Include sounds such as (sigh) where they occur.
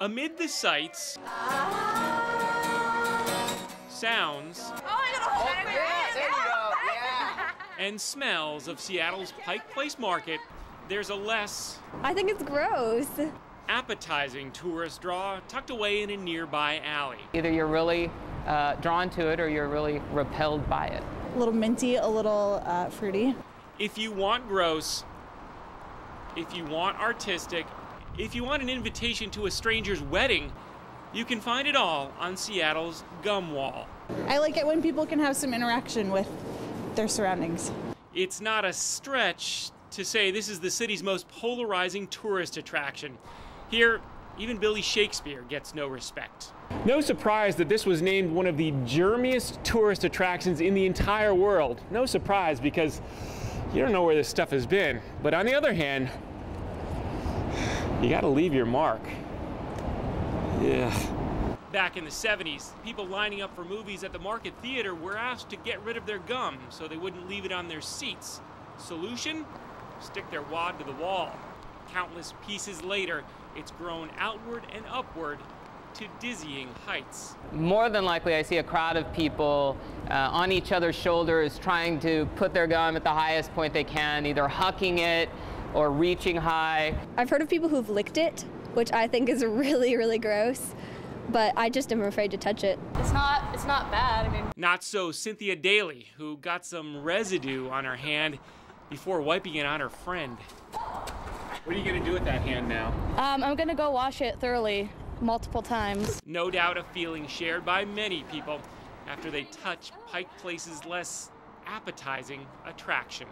Amid the sights, sounds, and smells of Seattle's Pike Place Market, there's a less I think it's gross. appetizing tourist draw tucked away in a nearby alley. Either you're really uh, drawn to it or you're really repelled by it. A little minty, a little uh, fruity. If you want gross, if you want artistic, if you want an invitation to a stranger's wedding, you can find it all on Seattle's Gum Wall. I like it when people can have some interaction with their surroundings. It's not a stretch to say this is the city's most polarizing tourist attraction. Here, even Billy Shakespeare gets no respect. No surprise that this was named one of the germiest tourist attractions in the entire world. No surprise because you don't know where this stuff has been. But on the other hand, you gotta leave your mark. Yeah. Back in the 70s, people lining up for movies at the Market Theater were asked to get rid of their gum so they wouldn't leave it on their seats. Solution? Stick their wad to the wall. Countless pieces later, it's grown outward and upward to dizzying heights. More than likely, I see a crowd of people uh, on each other's shoulders trying to put their gum at the highest point they can, either hucking it or reaching high. I've heard of people who've licked it, which I think is (laughs) really, really gross. But I just am afraid to touch it. It's not it's not bad. I mean, Not so Cynthia Daly, who got some residue on her hand before wiping it on her friend. What are you gonna do with that hand now? um, I'm gonna go wash it thoroughly multiple times. No doubt a feeling shared by many people after they touch Pike Place's less appetizing attraction.